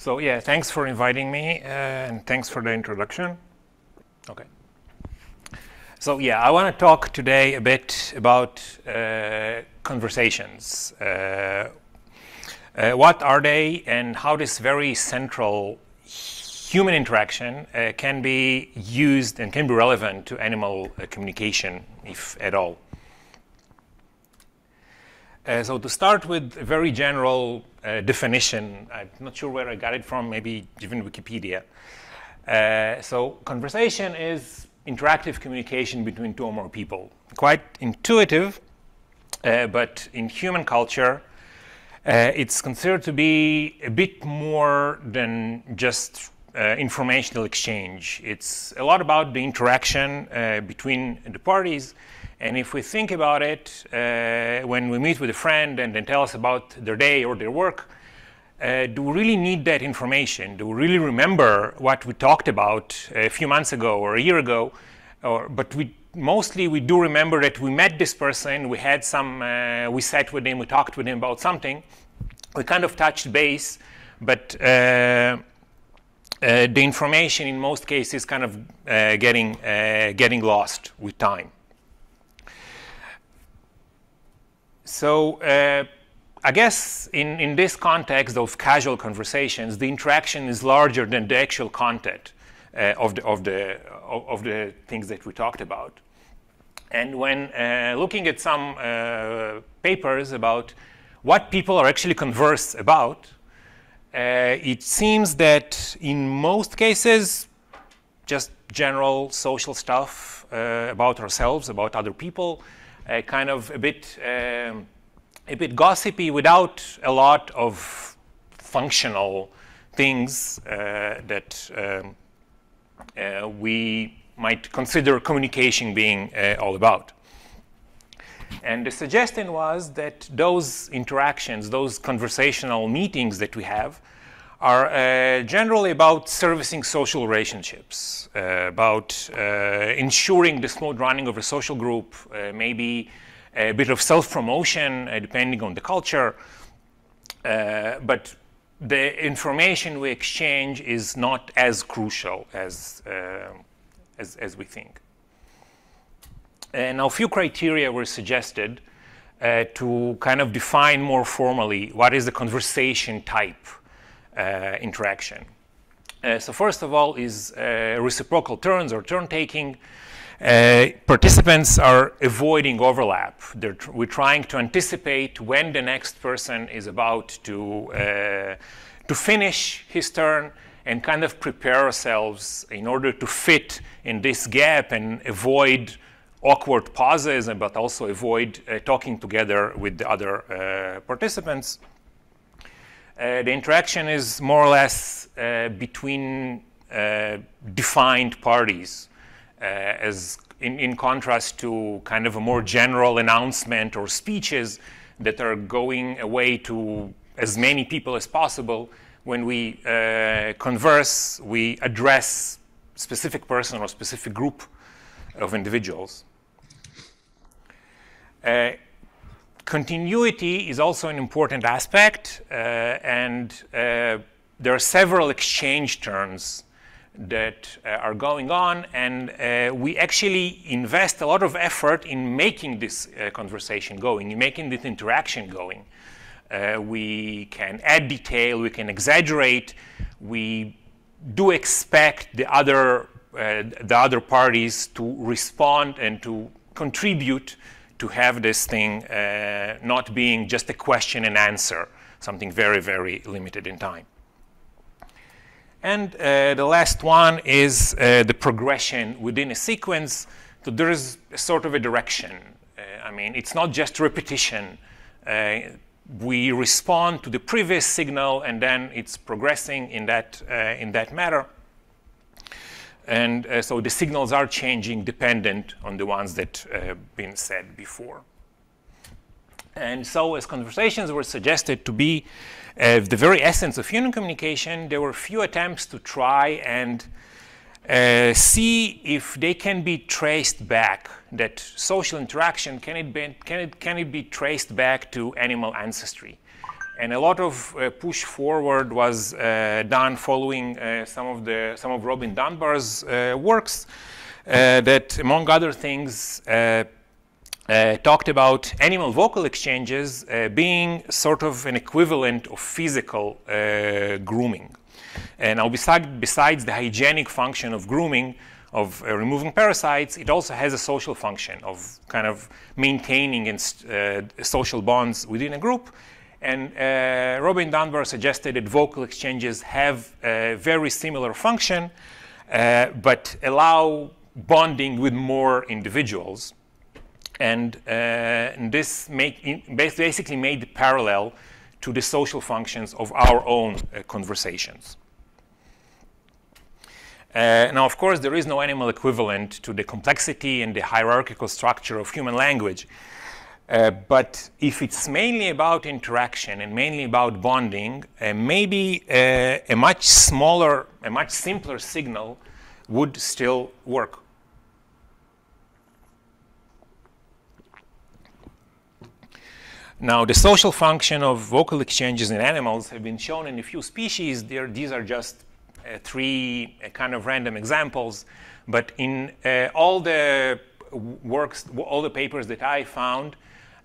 So yeah, thanks for inviting me, uh, and thanks for the introduction. Okay. So yeah, I want to talk today a bit about uh, conversations. Uh, uh, what are they, and how this very central human interaction uh, can be used and can be relevant to animal uh, communication, if at all. So to start with a very general uh, definition, I'm not sure where I got it from, maybe even Wikipedia. Uh, so conversation is interactive communication between two or more people. Quite intuitive, uh, but in human culture, uh, it's considered to be a bit more than just uh, informational exchange. It's a lot about the interaction uh, between the parties. And if we think about it, uh, when we meet with a friend and they tell us about their day or their work, uh, do we really need that information? Do we really remember what we talked about a few months ago or a year ago? Or, but we mostly we do remember that we met this person, we had some, uh, we sat with him, we talked with him about something. We kind of touched base, but uh, uh, the information in most cases kind of uh, getting, getting lost with time. So uh, I guess in, in this context of casual conversations, the interaction is larger than the actual content uh, of, the, of, the, of, the things that we talked about. And when uh, looking at some papers about what people are actually converse about, uh, it seems that in most cases, just general social stuff uh, about ourselves, about other people, uh, kind of a bit, um, a bit gossipy without a lot of functional things uh, that um, uh, we might consider communication being uh, all about. And the suggestion was that those interactions, those conversational meetings that we have, are uh, generally about servicing social relationships, uh, about uh, ensuring the smooth running of a social group, uh, maybe a bit of self-promotion, uh, depending on the culture. Uh, but the information we exchange is not as crucial as, as, as we think. And now a few criteria were suggested to kind of define more formally what is the conversation type interaction. Uh, so first of all is uh, reciprocal turns or turn taking. Uh, participants are avoiding overlap. Tr we're trying to anticipate when the next person is about to, uh, to finish his turn and kind of prepare ourselves in order to fit in this gap and avoid awkward pauses, but also avoid uh, talking together with the other uh, participants. Uh, the interaction is more or less uh, between uh, defined parties, uh, as in, in, contrast to kind of a more general announcement or speeches that are going away to as many people as possible. When we converse, we address specific person or specific group of individuals. Uh, continuity is also an important aspect, uh, and uh, there are several exchange turns that uh, are going on, and uh, we actually invest a lot of effort in making this uh, conversation going, in making this interaction going. we can add detail, we can exaggerate, we do expect the other, the other parties to respond and to contribute to have this thing uh, not being just a question and answer, something very, very limited in time. And uh, the last one is uh, the progression within a sequence. So there is sort of a direction. Uh, I mean, it's not just repetition. Uh, we respond to the previous signal, and then it's progressing in that, uh, in that matter. And uh, so the signals are changing dependent on the ones that have uh, been said before. And so as conversations were suggested to be uh, the very essence of human communication, there were few attempts to try and uh, see if they can be traced back, that social interaction, can it be, can it, can it be traced back to animal ancestry? And a lot of uh, push forward was uh, done following uh, some of the some of Robin Dunbar's uh, works uh, that, among other things, uh, talked about animal vocal exchanges being sort of an equivalent of physical grooming. And now, beside, besides the hygienic function of grooming, of uh, removing parasites, it also has a social function of kind of maintaining uh, social bonds within a group. And uh, Robin Dunbar suggested that vocal exchanges have a very similar function, uh, but allow bonding with more individuals. And, uh, this make, basically made parallel to the social functions of our own uh, conversations. Uh, now, of course, there is no animal equivalent to the complexity and the hierarchical structure of human language. Uh, but if it's mainly about interaction and mainly about bonding, uh, maybe uh, a much smaller, a much simpler signal would still work. Now, the social function of vocal exchanges in animals have been shown in a few species. They're, these are just uh, three uh, kind of random examples. But in all the works, all the papers that I found,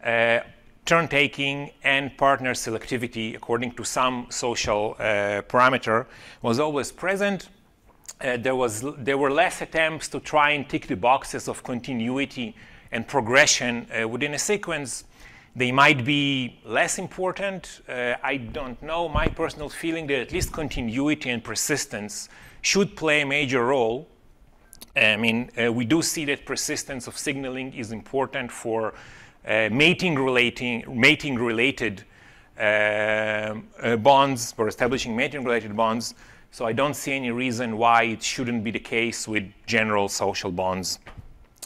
uh, turn taking and partner selectivity according to some social uh, parameter was always present. Uh, there, was, there were less attempts to try and tick the boxes of continuity and progression uh, within a sequence. They might be less important. Uh, I don't know. My personal feeling that at least continuity and persistence should play a major role. I mean, uh, we do see that persistence of signaling is important for mating, relating, mating related uh, uh, bonds or establishing mating related bonds. So I don't see any reason why it shouldn't be the case with general social bonds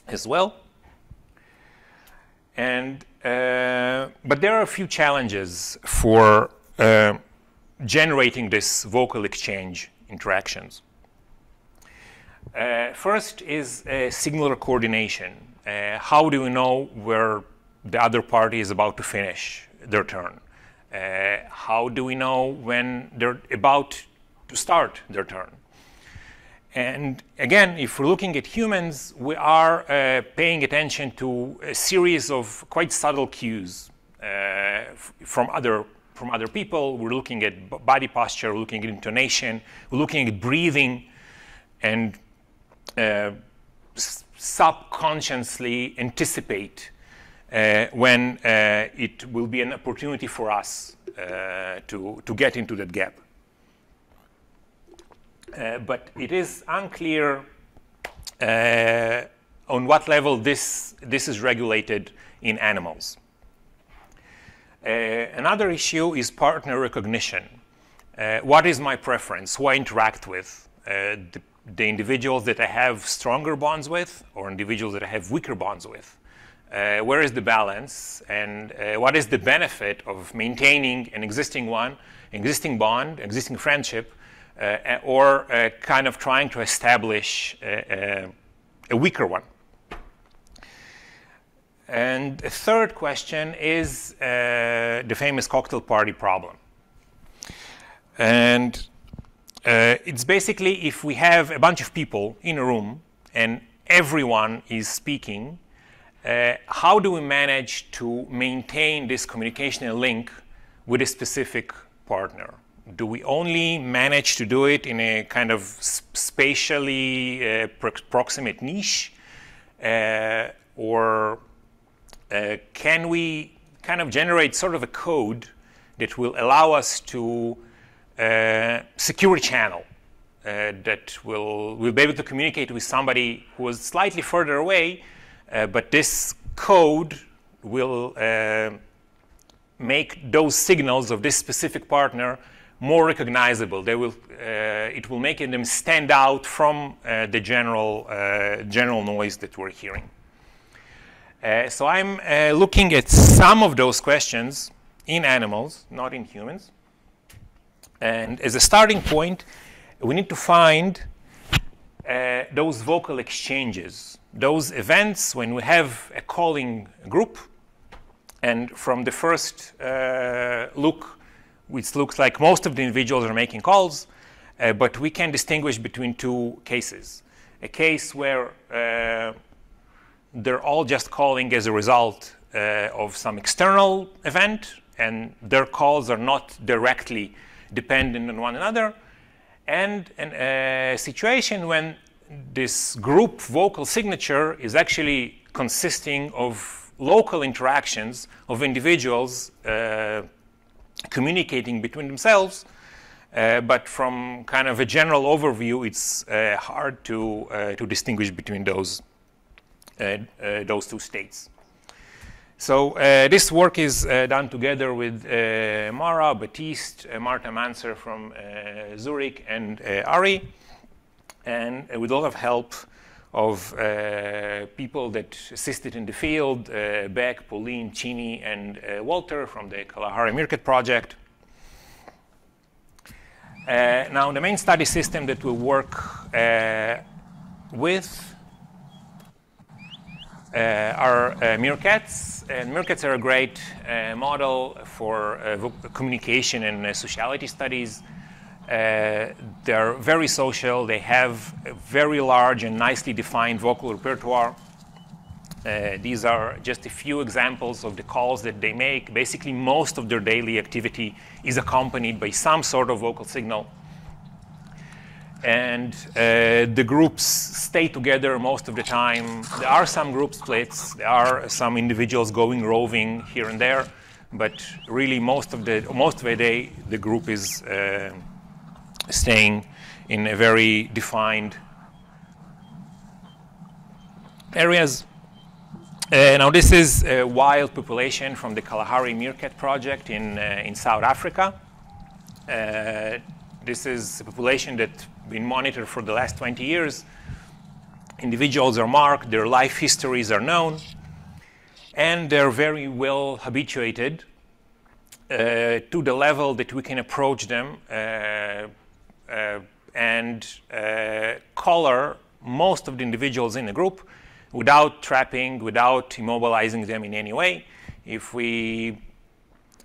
as well. And, uh, but there are a few challenges for uh, generating this vocal exchange interactions. Uh, first is signal coordination. how do we know where the other party is about to finish their turn? Uh, how do we know when they're about to start their turn? And again, if we're looking at humans, we are uh, paying attention to a series of quite subtle cues uh, from other from other people. We're looking at body posture, we're looking at intonation, we're looking at breathing, and uh, subconsciously anticipate when uh, it will be an opportunity for us uh, to, to get into that gap. but it is unclear on what level this, this is regulated in animals. Uh, another issue is partner recognition. Uh, what is my preference? Who I interact with? Uh, the, the, individuals that I have stronger bonds with or individuals that I have weaker bonds with? Uh, where is the balance and uh, what is the benefit of maintaining an existing one, existing bond, existing friendship, uh, or uh, kind of trying to establish a, a, weaker one. And a third question is uh, the famous cocktail party problem. And uh, it's basically if we have a bunch of people in a room and everyone is speaking uh, how do we manage to maintain this communication link with a specific partner? Do we only manage to do it in a kind of spatially uh, pro proximate niche? Uh, or uh, can we kind of generate sort of a code that will allow us to uh, secure a channel uh, that will, will be able to communicate with somebody who is slightly further away but this code will uh, make those signals of this specific partner more recognizable. They will, uh, it will make them stand out from uh, the general, uh, general noise that we're hearing. Uh, so I'm looking at some of those questions in animals, not in humans. And as a starting point, we need to find those vocal exchanges those events when we have a calling group and from the first uh, look which looks like most of the individuals are making calls, uh, but we can distinguish between two cases. A case where uh, they're all just calling as a result uh, of some external event, and their calls are not directly dependent on one another, and a situation when this group vocal signature is actually consisting of local interactions of individuals uh, communicating between themselves. Uh, but from kind of a general overview, it's uh, hard to, uh, to distinguish between those, uh, uh, those two states. So this work is done together with Mara, Baptiste, Marta Manser from Zurich, and Ari and with a lot of help of uh, people that assisted in the field, uh, Beck, Pauline, Chini, and uh, Walter from the Kalahari Meerkat project. Uh, now, the main study system that we work uh, with uh, are meerkats, and meerkats are a great model for communication and sociality studies. Uh, they're very social. They have a very large and nicely defined vocal repertoire. Uh, these are just a few examples of the calls that they make. Basically, most of their daily activity is accompanied by some sort of vocal signal. And uh, the groups stay together most of the time. There are some group splits. There are some individuals going roving here and there. But really, most of the, most of the day, the group is uh, staying in a very defined areas. Uh, now this is a wild population from the Kalahari Meerkat project in, uh, in South Africa. Uh, this is a population that's been monitored for the last 20 years. Individuals are marked, their life histories are known, and they're very well habituated uh, to the level that we can approach them uh, and uh, color most of the individuals in the group without trapping, without immobilizing them in any way. If we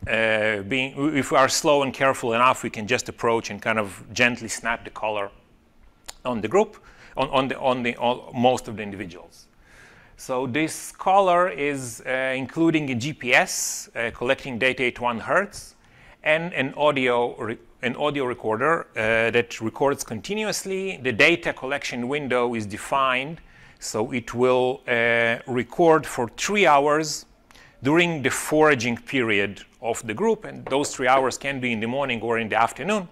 uh, being, if we are slow and careful enough, we can just approach and kind of gently snap the collar on the group, on, on, the, on, the, on most of the individuals. So this collar is uh, including a GPS uh, collecting data at one hertz and an audio an audio recorder uh, that records continuously. The data collection window is defined, so it will uh, record for three hours during the foraging period of the group, and those three hours can be in the morning or in the afternoon,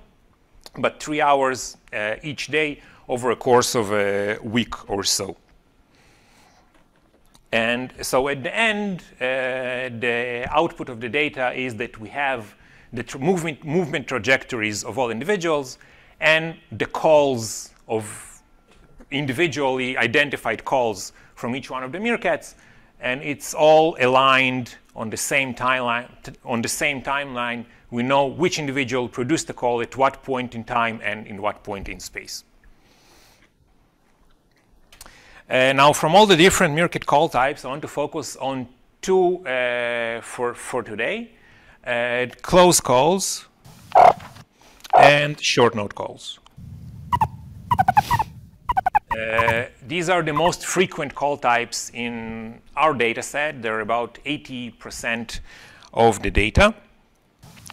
but three hours uh, each day over a course of a week or so. And so at the end, uh, the output of the data is that we have the movement, movement trajectories of all individuals and the calls of individually identified calls from each one of the meerkats. And it's all aligned on the same timeline. On the same timeline, we know which individual produced the call at what point in time and in what point in space. Uh, now, from all the different meerkat call types, I want to focus on two uh, for, for today uh, close calls and short note calls. Uh, these are the most frequent call types in our data set. They're about 80% of the data.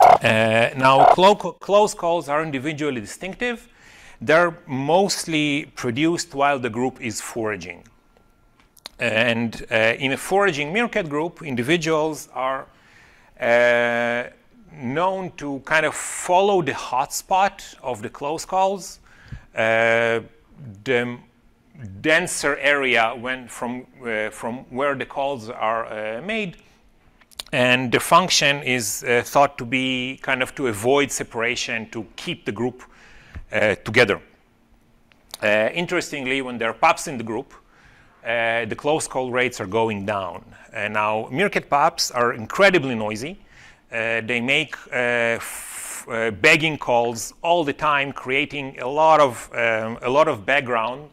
Uh, now, clo close calls are individually distinctive. They're mostly produced while the group is foraging. And uh, in a foraging meerkat group, individuals are to kind of follow the hotspot of the close calls, uh, the denser area when from, uh, from where the calls are uh, made. And the function is uh, thought to be kind of to avoid separation, to keep the group uh, together. interestingly, when there are pups in the group, uh, the close call rates are going down. Uh, now, meerkat pups are incredibly noisy. Uh, they make uh, uh, begging calls all the time, creating a lot of um, a lot of background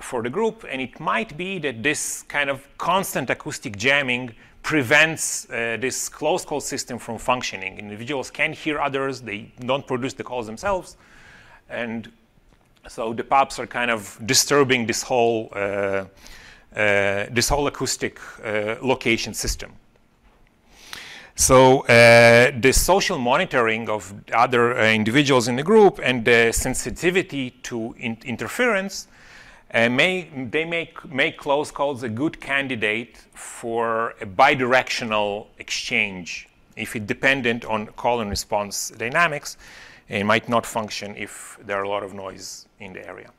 for the group. And it might be that this kind of constant acoustic jamming prevents uh, this closed call system from functioning. Individuals can hear others, they don't produce the calls themselves. And so the POPs are kind of disturbing this whole, uh, uh, this whole acoustic location system. So uh, the social monitoring of other uh, individuals in the group and the sensitivity to in interference uh, may, they make, make close calls a good candidate for a bidirectional exchange. If it dependent on call and response dynamics, it might not function if there are a lot of noise in the area.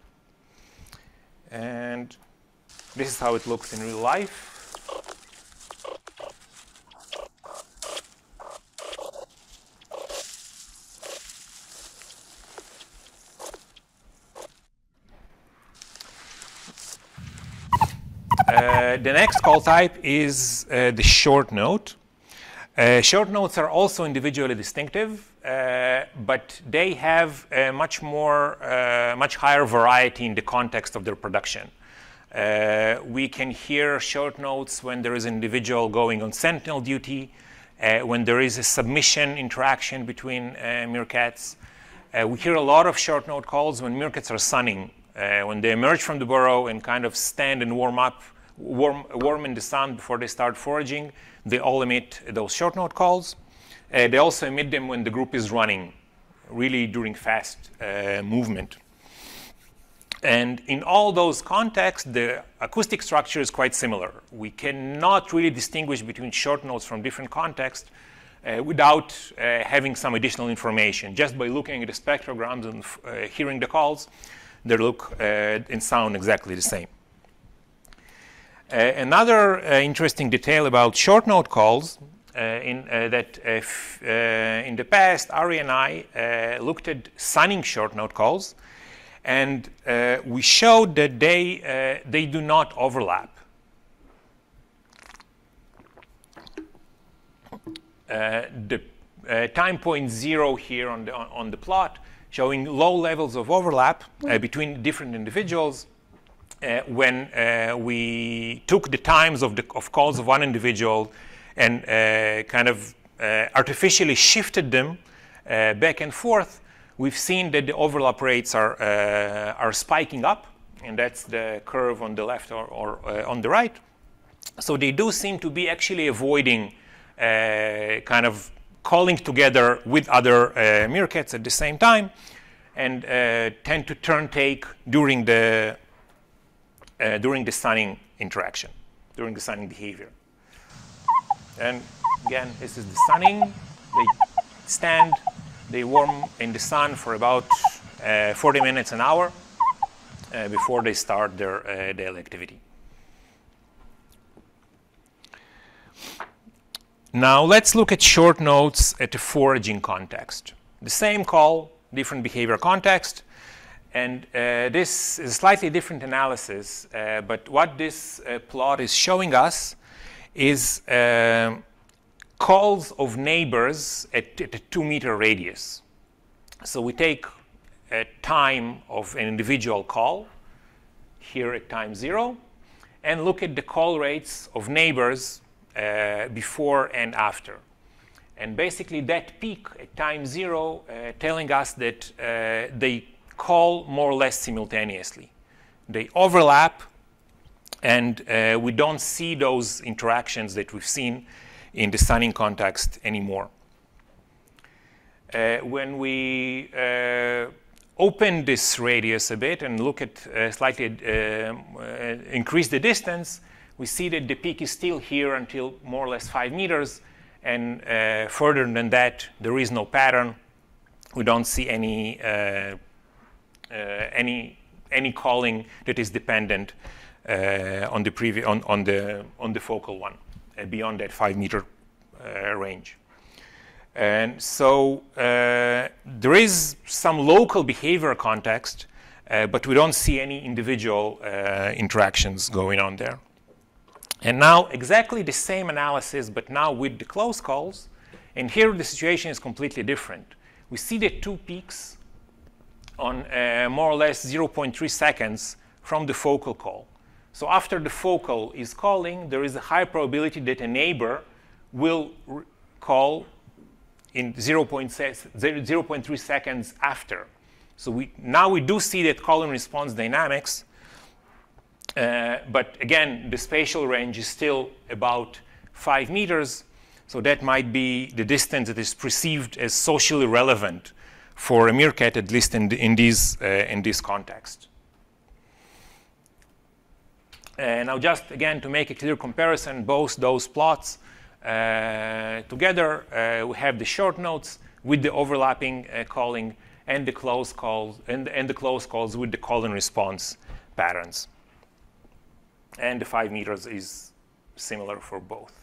And this is how it looks in real life. Uh, the next call type is uh, the short note. Uh, short notes are also individually distinctive, uh, but they have a much more, uh, much higher variety in the context of their production. Uh, we can hear short notes when there is an individual going on sentinel duty, when there is a submission interaction between meerkats. we hear a lot of short note calls when meerkats are sunning, when they emerge from the burrow and kind of stand and warm up warm, warm in the sun before they start foraging. They all emit those short note calls. Uh, they also emit them when the group is running, really during fast uh, movement. And in all those contexts, the acoustic structure is quite similar. We cannot really distinguish between short notes from different contexts uh, without uh, having some additional information. Just by looking at the spectrograms and uh, hearing the calls, they look uh, and sound exactly the same. Uh, another uh, interesting detail about short note calls uh, in that in the past, Ari and I looked at signing short note calls, and we showed that they they do not overlap. the time point zero here on the on, on the plot showing low levels of overlap uh, between different individuals uh, when uh, we took the times of, the, of calls of one individual and uh, kind of uh, artificially shifted them uh, back and forth, we've seen that the overlap rates are, uh, are spiking up, and that's the curve on the left or, or on the right. So they do seem to be actually avoiding kind of calling together with other meerkats at the same time and tend to turn take during the uh, during the sunning interaction, during the sunning behavior. And again, this is the sunning. They stand, they warm in the sun for about uh, 40 minutes an hour uh, before they start their uh, daily activity. Now let's look at short notes at a foraging context. The same call, different behavior context, and uh, this is a slightly different analysis, uh, but what this uh, plot is showing us is um, calls of neighbors at, at, a two meter radius. So we take a time of an individual call, here at time zero, and look at the call rates of neighbors uh, before and after. And basically that peak at time zero uh, telling us that uh, they call more or less simultaneously. They overlap, and uh, we don't see those interactions that we've seen in the sunning context anymore. Uh, when we uh, open this radius a bit and look at uh, slightly uh, uh, increase the distance, we see that the peak is still here until more or less five meters, and further than that, there is no pattern. We don't see any uh, Uh, any any calling that is dependent uh, on the previous on, on the on the focal one uh, beyond that five meter uh, range. And so uh, there is some local behavior context, but we don't see any individual interactions going on there. And now exactly the same analysis, but now with the close calls. And here the situation is completely different. We see the two peaks on uh, more or less 0.3 seconds from the focal call. So after the focal is calling, there is a high probability that a neighbor will call in 0.3 seconds after. So we, now we do see that call and response dynamics, uh, but again, the spatial range is still about five meters, so that might be the distance that is perceived as socially relevant for a meerkat, at least in, in, these, uh, in this context. Uh, now just again to make a clear comparison, both those plots uh, together, uh, we have the short notes with the overlapping uh, calling and the close calls and, and the close calls with the call and response patterns. And the five meters is similar for both.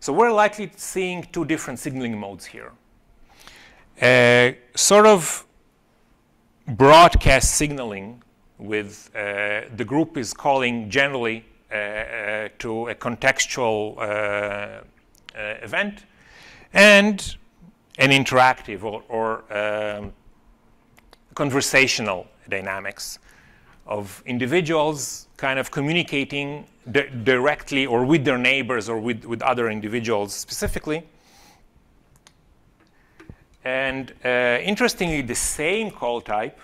So we're likely seeing two different signaling modes here. Uh, sort of broadcast signaling with uh, the group is calling generally uh, uh, to a contextual event and an interactive or, or um, conversational dynamics of individuals kind of communicating di directly or with their neighbors or with, with other individuals specifically. And uh, interestingly, the same call type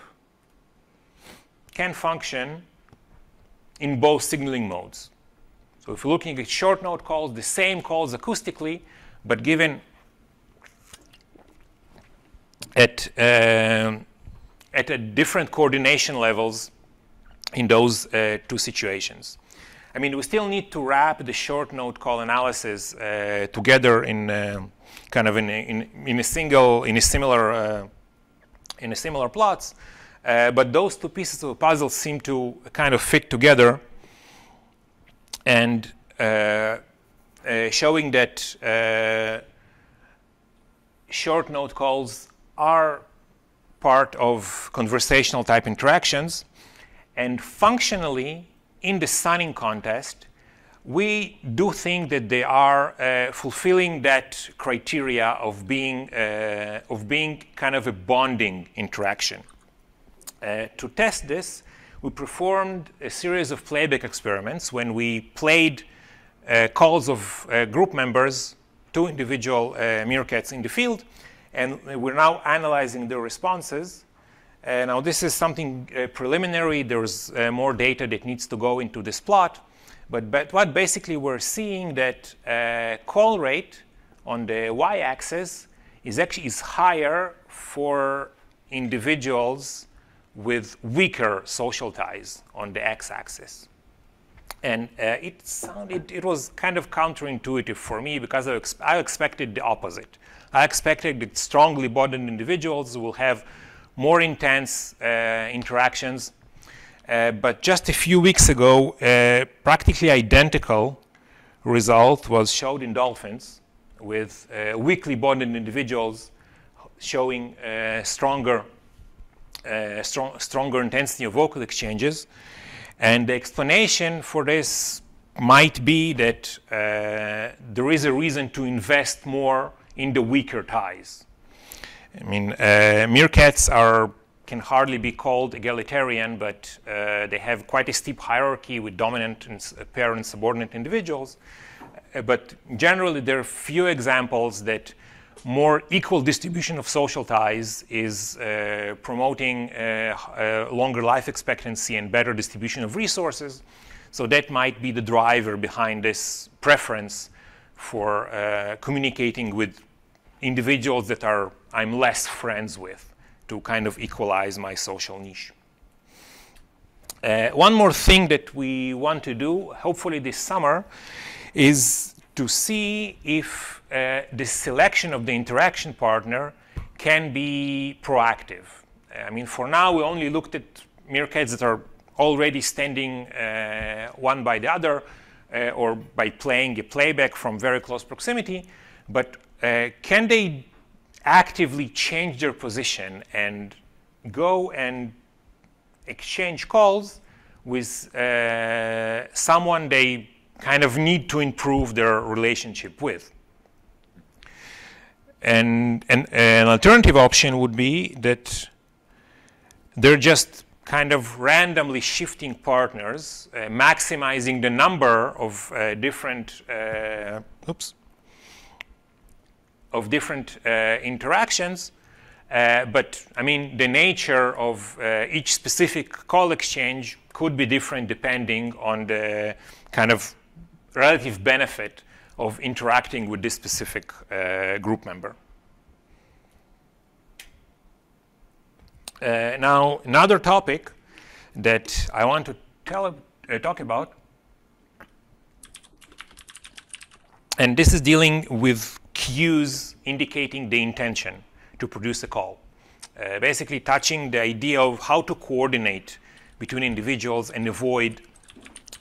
can function in both signaling modes. So if you're looking at short note calls, the same calls acoustically, but given at, uh, at a different coordination levels in those uh, two situations. I mean, we still need to wrap the short note call analysis uh, together in uh, kind of in, in, in, a single, in a similar, uh, in a similar plots. Uh, but those two pieces of the puzzle seem to kind of fit together and uh, uh, showing that uh, short note calls are part of conversational type interactions. And functionally, in the signing contest, we do think that they are uh, fulfilling that criteria of being, uh, of being kind of a bonding interaction. Uh, to test this, we performed a series of playback experiments when we played uh, calls of uh, group members to individual uh, meerkats in the field, and we're now analyzing their responses. Now, this is something preliminary. There's more data that needs to go into this plot. But, but what basically we're seeing that call rate on the y-axis is actually is higher for individuals with weaker social ties on the x-axis. And uh, it, sounded, it was kind of counterintuitive for me because I, ex I, expected the opposite. I expected that strongly bonded individuals will have more intense uh, interactions. Uh, but just a few weeks ago, a practically identical result was showed in dolphins with uh, weakly bonded individuals showing uh, stronger uh, strong, stronger intensity of vocal exchanges. And the explanation for this might be that uh, there is a reason to invest more in the weaker ties. I mean, uh, meerkats are can hardly be called egalitarian, but uh, they have quite a steep hierarchy with dominant and pair and subordinate individuals. Uh, but generally, there are few examples that more equal distribution of social ties is uh, promoting uh, uh, longer life expectancy and better distribution of resources. So that might be the driver behind this preference for uh, communicating with individuals that are I'm less friends with to kind of equalize my social niche. Uh, one more thing that we want to do, hopefully this summer, is to see if uh, the selection of the interaction partner can be proactive. I mean, for now, we only looked at meerkats that are already standing uh, one by the other uh, or by playing a playback from very close proximity. But uh, can they actively change their position and go and exchange calls with uh, someone they kind of need to improve their relationship with. And, and an alternative option would be that they're just kind of randomly shifting partners, uh, maximizing the number of uh, different, uh, oops, of different uh, interactions. Uh, but I mean, the nature of uh, each specific call exchange could be different depending on the kind of relative benefit of interacting with this specific group member. Uh, now, another topic that I want to tell, uh, talk about, and this is dealing with cues indicating the intention to produce a call. Uh, basically touching the idea of how to coordinate between individuals and avoid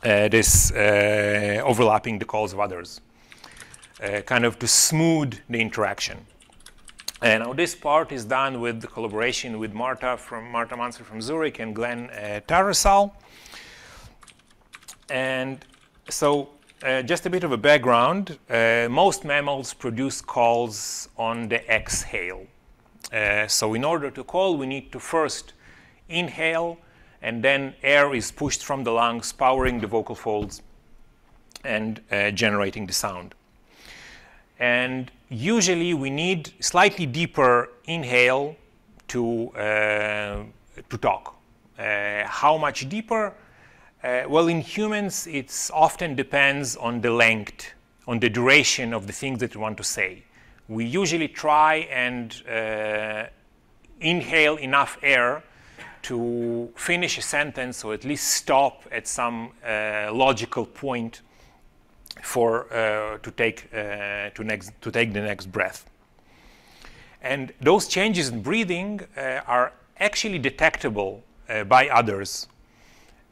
uh, this uh, overlapping the calls of others, uh, kind of to smooth the interaction. And now this part is done with the collaboration with Marta from Marta Manser from Zurich and Glenn uh, Tattersall. And so uh, just a bit of a background. Uh, most mammals produce calls on the exhale. Uh, so in order to call, we need to first inhale, and then air is pushed from the lungs, powering the vocal folds and uh, generating the sound. And usually we need slightly deeper inhale to, uh, to talk. Uh, how much deeper? Uh, well, in humans, it often depends on the length, on the duration of the things that you want to say. We usually try and uh, inhale enough air to finish a sentence or at least stop at some uh, logical point for uh, to take uh, to next to take the next breath. And those changes in breathing are actually detectable by others,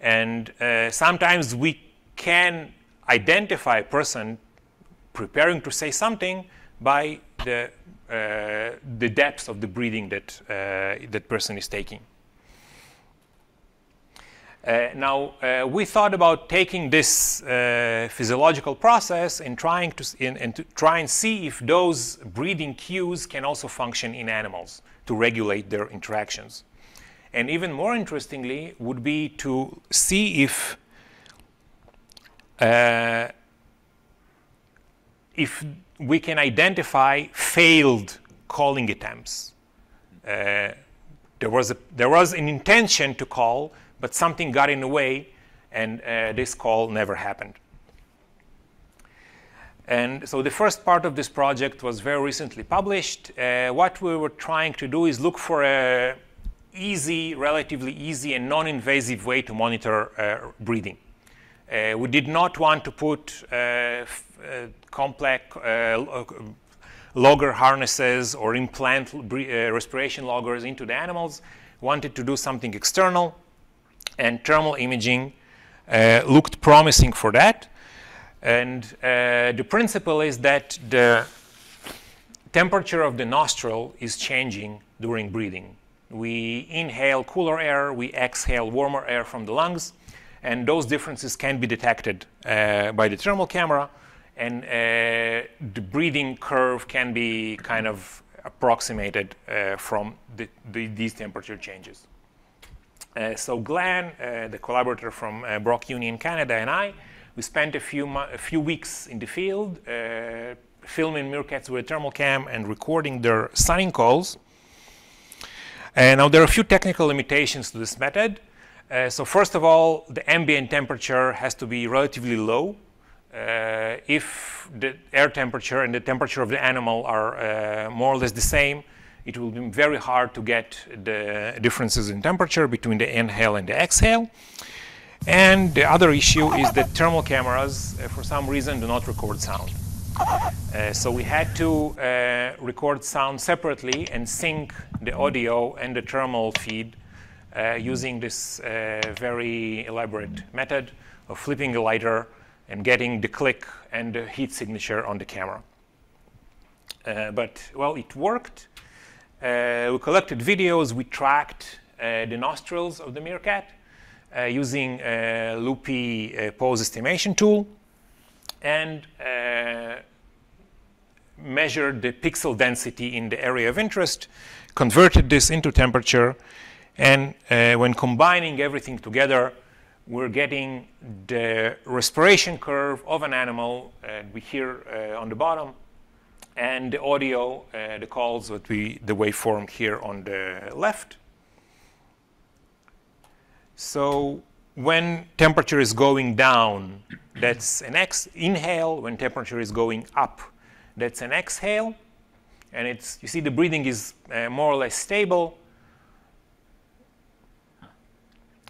and sometimes we can identify a person preparing to say something by the uh, the depth of the breathing that uh, that person is taking. Uh, now, uh, we thought about taking this uh, physiological process and trying to, in, and to try and see if those breathing cues can also function in animals to regulate their interactions. And even more interestingly would be to see if uh, if we can identify failed calling attempts. Uh, there was a, there was an intention to call, but something got in the way, and uh, this call never happened. And so the first part of this project was very recently published. Uh, what we were trying to do is look for a easy, relatively easy and non-invasive way to monitor uh, breathing. Uh, we did not want to put uh, complex logger harnesses or implant respiration loggers into the animals. Wanted to do something external and thermal imaging uh, looked promising for that. And uh, the principle is that the temperature of the nostril is changing during breathing. We inhale cooler air, we exhale warmer air from the lungs, and those differences can be detected uh, by the thermal camera, and uh, the breathing curve can be kind of approximated uh, from the, the, these temperature changes. Uh, so Glenn, uh, the collaborator from uh, Brock Uni in Canada, and I, we spent a few, a few weeks in the field filming meerkats with a thermal cam and recording their sunning calls. And now there are a few technical limitations to this method. Uh, so first of all, the ambient temperature has to be relatively low. Uh, if the air temperature and the temperature of the animal are uh, more or less the same, it will be very hard to get the differences in temperature between the inhale and the exhale. And the other issue is that thermal cameras, uh, for some reason, do not record sound. Uh, so we had to uh, record sound separately and sync the audio and the thermal feed uh, using this uh, very elaborate method of flipping a lighter and getting the click and the heat signature on the camera. Uh, but, well, it worked. We collected videos, we tracked the nostrils of the meerkat using a loopy pose estimation tool and measured the pixel density in the area of interest, converted this into temperature, And uh, when combining everything together, we're getting the respiration curve of an animal uh, we hear uh, on the bottom, and the audio, uh, the calls that we, the waveform here on the left. So when temperature is going down, that's an ex inhale. When temperature is going up, that's an exhale. And it's, you see the breathing is uh, more or less stable.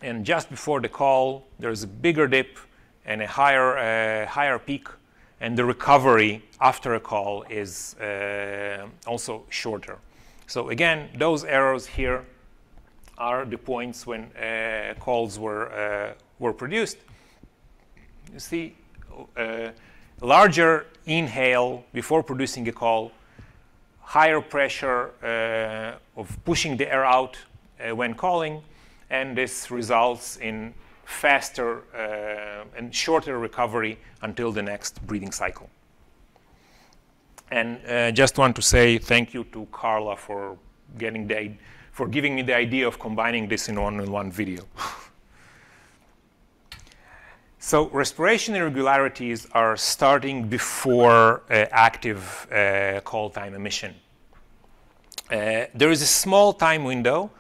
And just before the call, there's a bigger dip and a higher, uh, higher peak. And the recovery after a call is uh, also shorter. So again, those arrows here are the points when uh, calls were, uh, were produced. You see, uh, larger inhale before producing a call, higher pressure uh, of pushing the air out uh, when calling, and this results in faster uh, and shorter recovery until the next breathing cycle. And just want to say thank you to Carla for getting the for giving me the idea of combining this in one-on-one video. so respiration irregularities are starting before uh, active uh, call time emission. Uh, there is a small time window,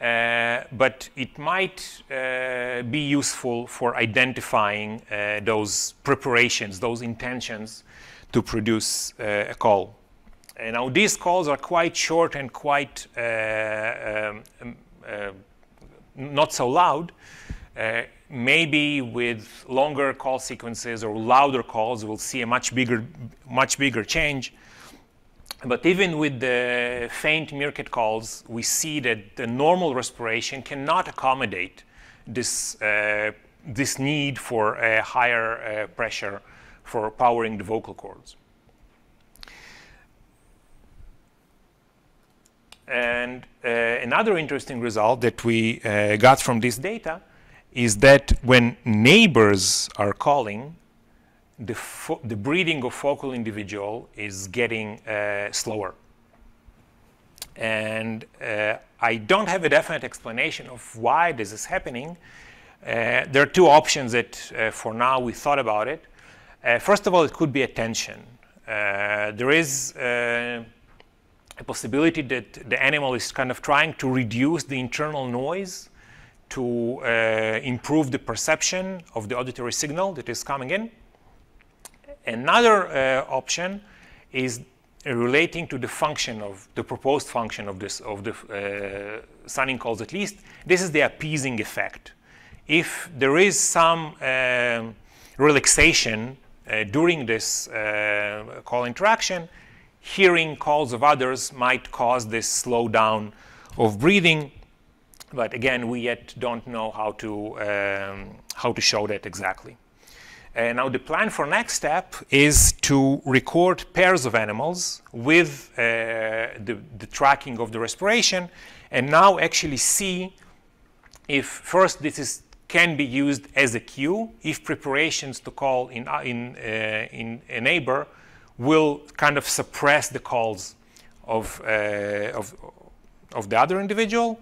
uh, but it might uh, be useful for identifying uh, those preparations, those intentions to produce a call. And now these calls are quite short and quite um, um, not so loud. Maybe with longer call sequences or louder calls, we'll see a much bigger, much bigger change. But even with the faint meerkat calls, we see that the normal respiration cannot accommodate this, uh, this need for a higher uh, pressure for powering the vocal cords. And uh, another interesting result that we uh, got from this data is that when neighbors are calling, the, the breathing of focal individual is getting uh, slower. And uh, I don't have a definite explanation of why this is happening. Uh, there are two options that uh, for now we thought about it. first of all, it could be attention. there is a possibility that the animal is kind of trying to reduce the internal noise to uh, improve the perception of the auditory signal that is coming in. Another uh, option is relating to the function of the proposed function of this of the uh, sunning calls at least. This is the appeasing effect. If there is some um, relaxation uh, during this uh, call interaction, hearing calls of others might cause this slowdown of breathing. But again, we yet don't know how to, um, how to show that exactly. Uh, now the plan for next step is to record pairs of animals with uh, the, the, tracking of the respiration and now actually see if first this is, can be used as a cue if preparations to call in, uh, in, uh, in a neighbor will kind of suppress the calls of, uh, of, of, the other individual.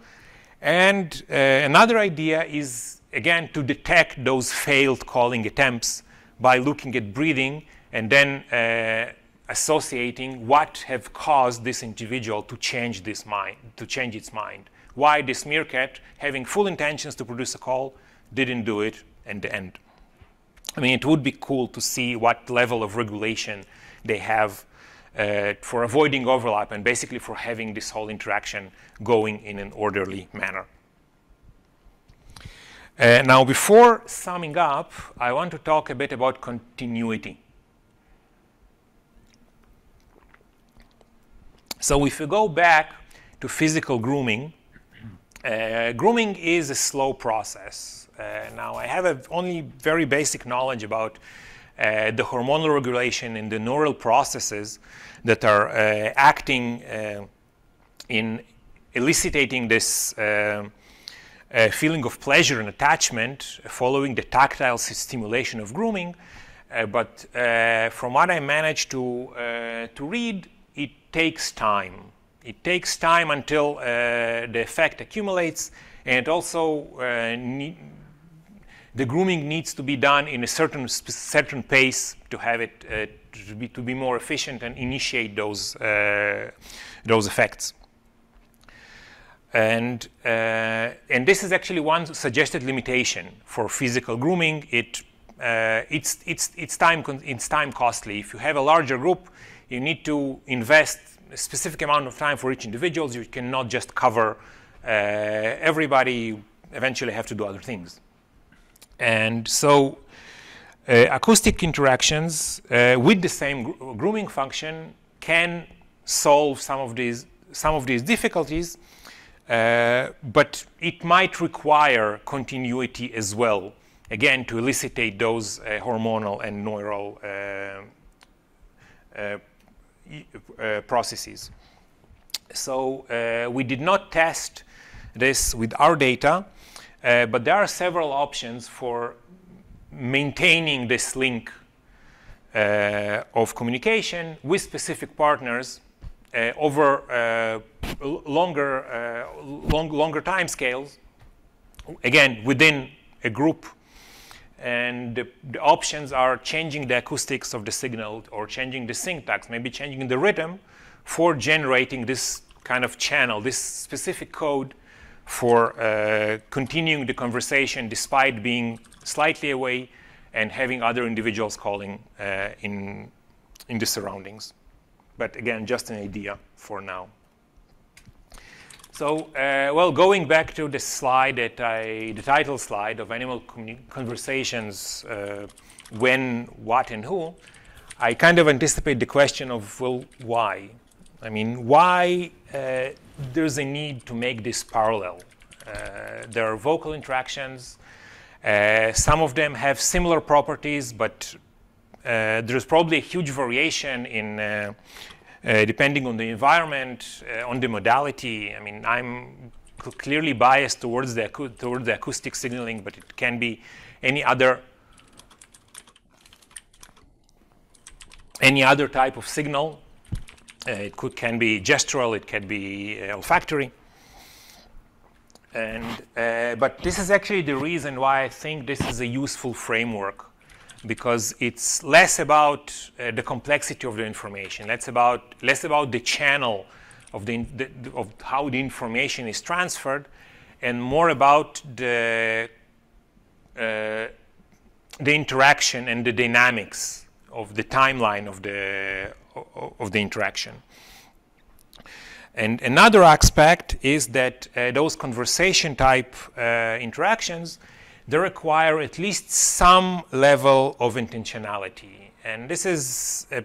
And uh, another idea is, again, to detect those failed calling attempts by looking at breathing and then uh, associating what have caused this individual to change this mind, to change its mind. Why this meerkat, having full intentions to produce a call, didn't do it in the end. I mean, it would be cool to see what level of regulation they have uh, for avoiding overlap and basically for having this whole interaction going in an orderly manner. Uh, now, before summing up, I want to talk a bit about continuity. So if we go back to physical grooming, uh, grooming is a slow process. Uh, now, I have only very basic knowledge about uh, the hormonal regulation and the neural processes that are uh, acting uh, in eliciting this feeling of pleasure and attachment following the tactile stimulation of grooming. Uh, but uh, from what I managed to, uh, to read, it takes time. It takes time until the effect accumulates And also, uh, the grooming needs to be done in a certain certain pace to have it uh, to, be, to be more efficient and initiate those uh, those effects. And uh, and this is actually one suggested limitation for physical grooming. It uh, it's it's it's time it's time costly. If you have a larger group, you need to invest a specific amount of time for each individual. You cannot just cover uh, everybody. You eventually have to do other things. And so uh, acoustic interactions uh, with the same gr grooming function can solve some of these some of these difficulties, uh, but it might require continuity as well, again to elicitate those uh, hormonal and neural uh, uh, processes. So we did not test this with our data, uh, but there are several options for maintaining this link uh, of communication with specific partners uh, over uh, longer, uh, long, longer time scales, again, within a group. And the, the, options are changing the acoustics of the signal or changing the syntax, maybe changing the rhythm for generating this kind of channel, this specific code for uh, continuing the conversation despite being slightly away and having other individuals calling uh, in, in the surroundings. But again, just an idea for now. So, uh, well, going back to the slide that I, the title slide of animal conversations, uh, when, what, and who, I kind of anticipate the question of, well, why? I mean, why uh, there's a need to make this parallel. Uh, there are vocal interactions. Uh, some of them have similar properties, but uh, there's probably a huge variation in uh, depending on the environment, on the modality. I mean, I'm clearly biased towards the, towards the acoustic signaling, but it can be any other any other type of signal. Uh, it could, can be gestural, it can be uh, olfactory. And, uh, but this is actually the reason why I think this is a useful framework because it's less about uh, the complexity of the information, less about, less about the channel of, the, the, of how the information is transferred, and more about the, uh, the interaction and the dynamics of the timeline of the, of the interaction. And another aspect is that uh, those conversation type uh, interactions, they require at least some level of intentionality. And this is a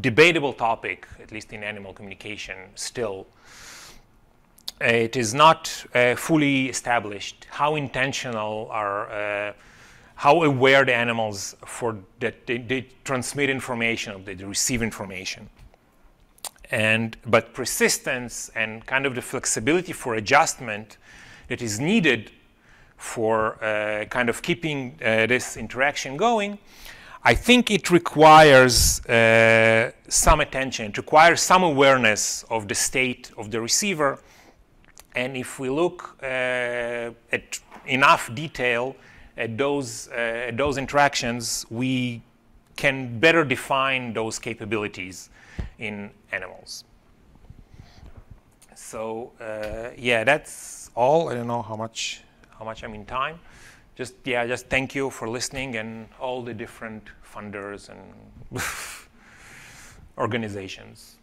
debatable topic, at least in animal communication still. It is not uh, fully established how intentional are, uh, how aware the animals for that they, they transmit information, they receive information and but persistence and kind of the flexibility for adjustment that is needed for uh, kind of keeping uh, this interaction going, I think it requires uh, some attention, it requires some awareness of the state of the receiver. And if we look uh, at enough detail at those, uh, at those interactions, we can better define those capabilities in animals. So uh, yeah, that's all. I don't know how much how much I'm in time. Just yeah, just thank you for listening and all the different funders and organizations.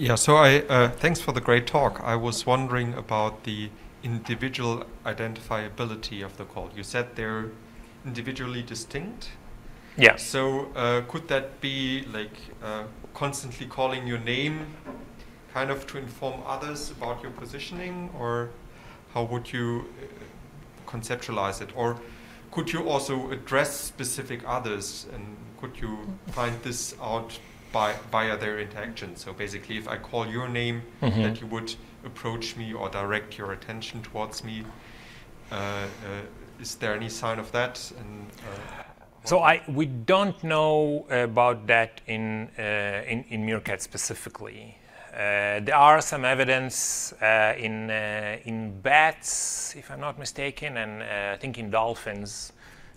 Yeah, so I uh, thanks for the great talk. I was wondering about the individual identifiability of the call. You said they're individually distinct. Yeah. So uh, could that be like uh, constantly calling your name, kind of to inform others about your positioning, or how would you uh, conceptualize it? Or could you also address specific others, and could you find this out by via their interaction? So basically, if I call your name, mm -hmm. that you would approach me or direct your attention towards me. Uh, uh, is there any sign of that? And, uh, So I, we don't know about that in, uh, in, in meerkat specifically. Uh, there are some evidence uh, in, uh, in bats, if I'm not mistaken, and uh, I think in dolphins,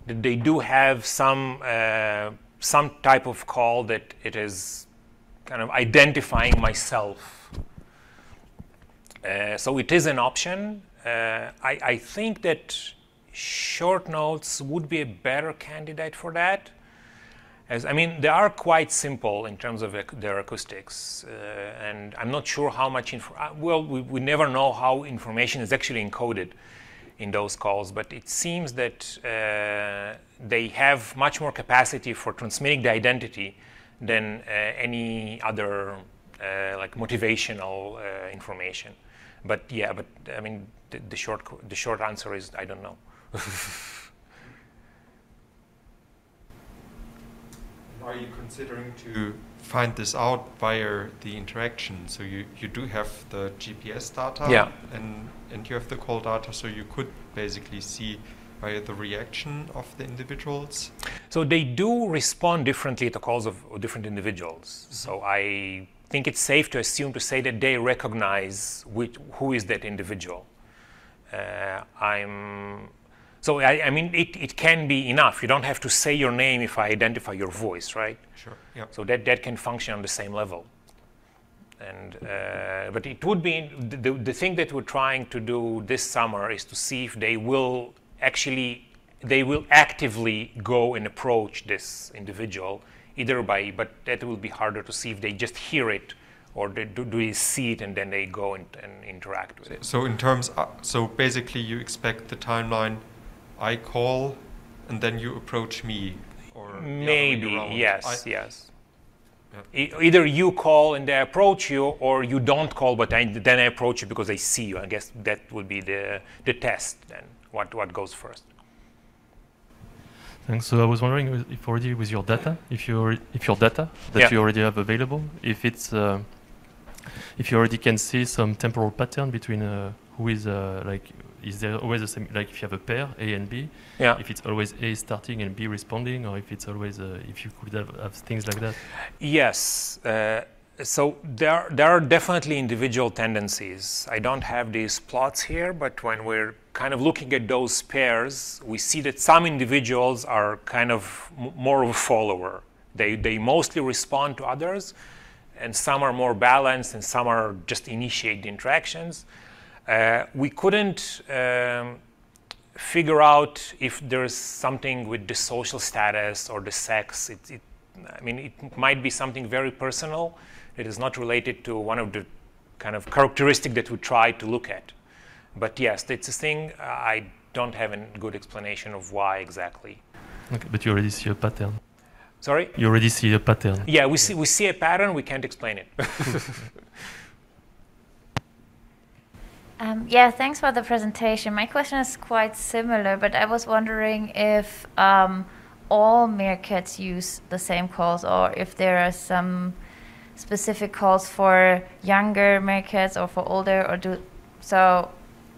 that they do have some, uh, some type of call that it is kind of identifying myself. so it is an option. I, I think that short notes would be a better candidate for that. As, I mean, they are quite simple in terms of their acoustics, uh, and I'm not sure how much. Uh, well, we, we never know how information is actually encoded in those calls, but it seems that uh, they have much more capacity for transmitting the identity than uh, any other uh, like motivational uh, information. But yeah, but I mean, the, the short the short answer is I don't know. Are you considering to find this out via the interaction? So you, you do have the GPS data Yeah. and, and you have the call data, so you could basically see via the reaction of the individuals. So they do respond differently to calls of of different individuals. So I think it's safe to assume to say that they recognize which, who is that individual. Uh, I'm so I, I mean it, it can be enough. You don't have to say your name if I identify your voice, right? Sure. Yeah. So that, that can function on the same level. And, uh, but it would be the, the thing that we're trying to do this summer is to see if they will actually they will actively go and approach this individual either by but that will be harder to see if they just hear it or they, do, do they see it and then they go and, and interact with it So in terms, uh, so basically you expect the timeline, I call, and then you approach me, or the other way maybe yes I- yes. E- either you call and they approach you or you don't call but I, then i approach you because i see you i guess that would be the, the test then what, what goes first Thanks. So I was wondering if already with your data, if you if your data that Yeah. you already have available, if it's uh, if you already can see some temporal pattern between uh, who is uh, like is there always the same like if you have a pair A and B, yeah if it's always A starting and B responding, or if it's always uh, if you could have, have things like that. Yes. Uh, so there, there are definitely individual tendencies. I don't have these plots here, but when we're kind of looking at those pairs, we see that some individuals are kind of m- more of a follower. They, they mostly respond to others, and some are more balanced, and some are just initiate the interactions. Uh, we couldn't um, figure out if there's something with the social status or the sex. It, it, I mean, it might be something very personal. It is not related to one of the kind of characteristic that we try to look at. But yes, it's a thing. I don't have a good explanation of why exactly. Okay, but you already see a pattern. Sorry. You already see a pattern. Yeah, we see we see a pattern. We can't explain it. Um, yeah, thanks for the presentation. My question is quite similar, but I was wondering if um, all meerkats use the same calls or if there are some specific calls for younger meerkats or for older or do so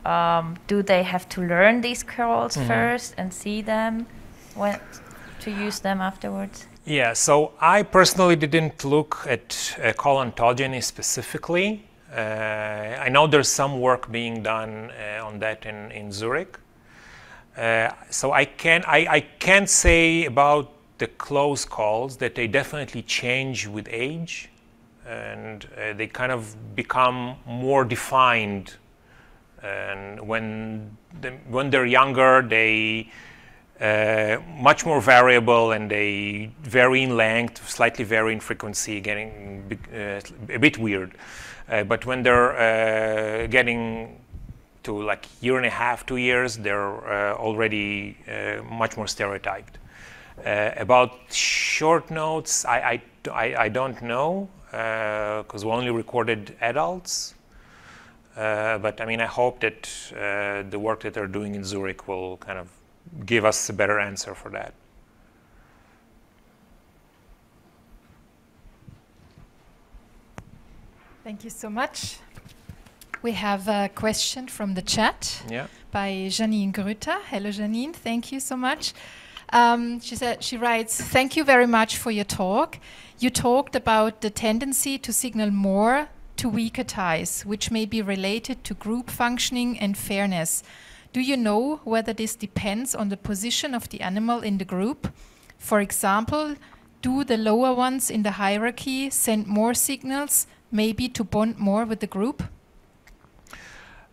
um, do they have to learn these calls Mhm. first and see them when to use them afterwards? Yeah, so I personally didn't look at uh, call ontogeny specifically. Uh, I know there's some work being done uh, on that in, in Zurich. Uh, so I can I, I can say about the close calls that they definitely change with age, and uh, they kind of become more defined. And when the, when they're younger, they uh, much more variable and they vary in length, slightly vary in frequency, getting uh, a bit weird. Uh, but when they're uh, getting to like year and a half, two years, they're uh, already much more stereotyped. About short notes, I, I, I, I don't know because we only recorded adults. Uh, but I mean, I hope that uh, the work that they're doing in Zurich will kind of give us a better answer for that. Thank you so much. We have a question from the chat Yeah. by Janine Grutter. Hello, Janine. Thank you so much. Um, she said she writes, "Thank you very much for your talk. You talked about the tendency to signal more to weaker ties, which may be related to group functioning and fairness. Do you know whether this depends on the position of the animal in the group? For example, do the lower ones in the hierarchy send more signals, maybe to bond more with the group?"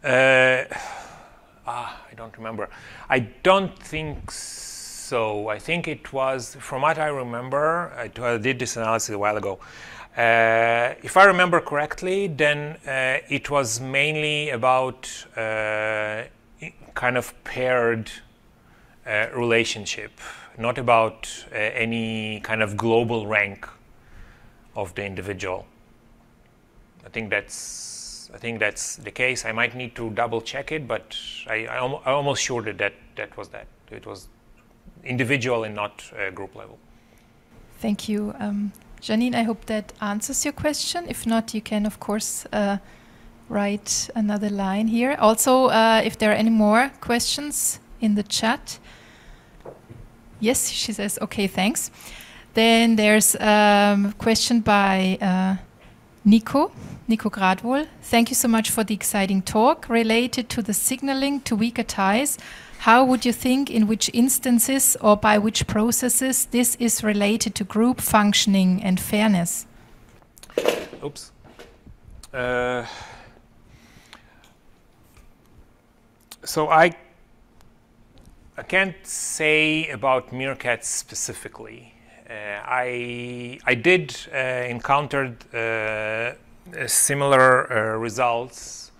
Uh, ah, I don't remember. I don't think so. I think it was, from what I remember, I, did this analysis a while ago. Uh, if I remember correctly, then uh, it was mainly about uh, kind of paired uh, relationship, not about uh, any kind of global rank of the individual. I think that's I think that's the case. I might need to double check it, but I, I am almost sure that, that that was that. It was individual and not uh, group level. Thank you. Um, Janine, I hope that answers your question. If not, you can, of course, uh, write another line here. Also, uh, if there are any more questions in the chat. Yes, she says, okay, thanks. Then there's a um, question by uh, Nico. Nico Gradwohl. Thank you so much for the exciting talk related to the signaling to weaker ties. How would you think in which instances or by which processes this is related to group functioning and fairness? Oops. Uh, so I I can't say about meerkats specifically. Uh, I I did uh, encountered uh, similar results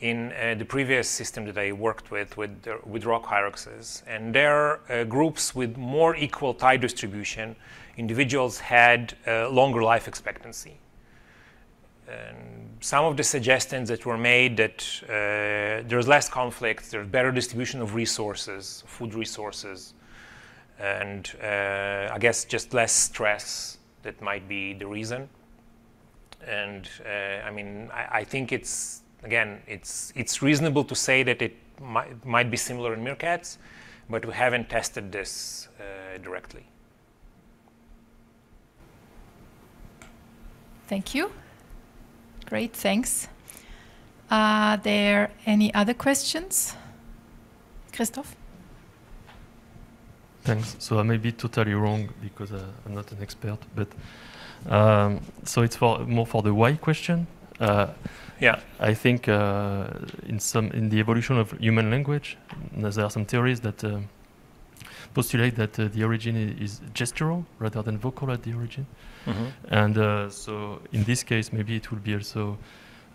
in the previous system that I worked with, with, with rock hyraxes. And there, groups with more equal tie distribution, individuals had longer life expectancy. And some of the suggestions that were made that uh, there's less conflict, there's better distribution of resources, food resources, and uh, I guess just less stress that might be the reason and uh, I mean, I, I, think it's again, it's it's reasonable to say that it might, might be similar in meerkats, but we haven't tested this uh, directly. Thank you. Great, thanks. Are there any other questions? Christoph? Thanks. So I may be totally wrong because uh, I'm not an expert, but um, so it's for more for the why question. Uh, yeah, I think uh, in some in the evolution of human language, there are some theories that uh, postulate that uh, the origin is gestural rather than vocal at the origin, mm-hmm. and uh, so in this case maybe it will be also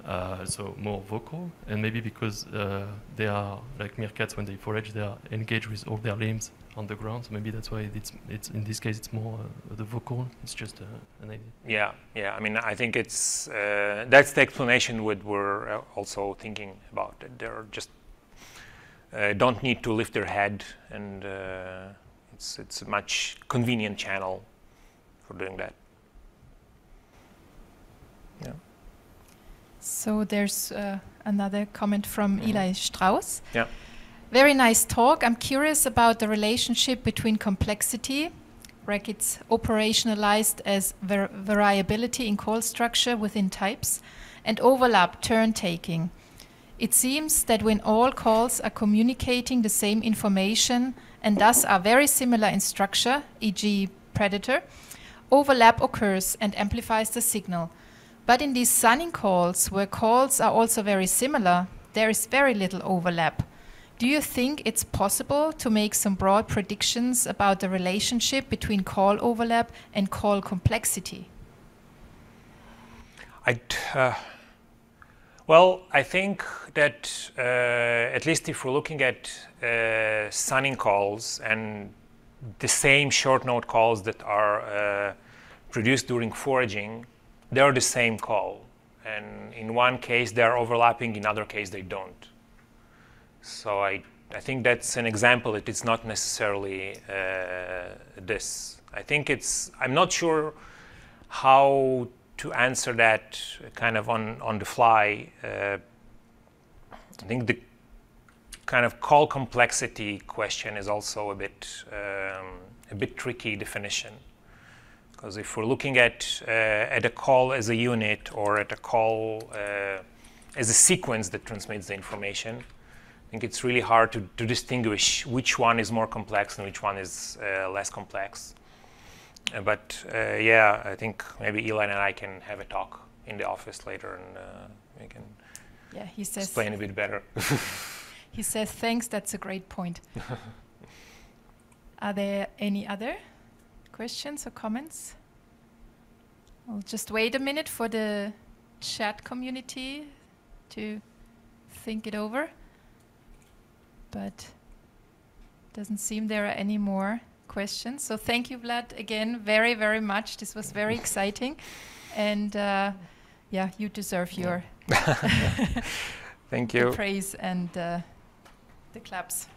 uh, so more vocal, and maybe because uh, they are like meerkats when they forage, they are engaged with all their limbs on the ground. So maybe that's why it's it's in this case it's more uh, the vocal. It's just uh, an idea. Yeah, yeah. I mean, I think it's uh, that's the explanation what we're uh, also thinking about. They're just don't need to lift their head, and it's it's a much convenient channel for doing that. Yeah. So there's uh, another comment from mm-hmm. Eli Strauss. Yeah. Very nice talk. I'm curious about the relationship between complexity, brackets operationalized as var variability in call structure within types, and overlap turn taking. It seems that when all calls are communicating the same information and thus are very similar in structure, e.g., predator, overlap occurs and amplifies the signal. But in these sunning calls, where calls are also very similar, there is very little overlap. Do you think it's possible to make some broad predictions about the relationship between call overlap and call complexity? I, uh, well, I think that uh, at least if we're looking at uh, sunning calls and the same short note calls that are uh, produced during foraging, they're the same call. And in one case, they're overlapping, in other case, they don't. So I, I think that's an example that it's not necessarily uh, this. I think it's, I'm not sure how to answer that kind of on, on the fly. Uh, I think the, kind of call complexity question is also a bit um, a bit tricky definition because if we're looking at uh, at a call as a unit or at a call uh, as a sequence that transmits the information, I think it's really hard to, to distinguish which one is more complex and which one is uh, less complex. Uh, but uh, yeah, I think maybe Ilan and I can have a talk in the office later and uh, we can Yeah, he says. explain a bit better. He says thanks. That's a great point. Are there any other questions or comments? I'll just wait a minute for the chat community to think it over. But doesn't seem there are any more questions. So thank you, Vlad, again, very, very much. This was very exciting, and uh, yeah, you deserve your Thank you. praise and uh, the claps.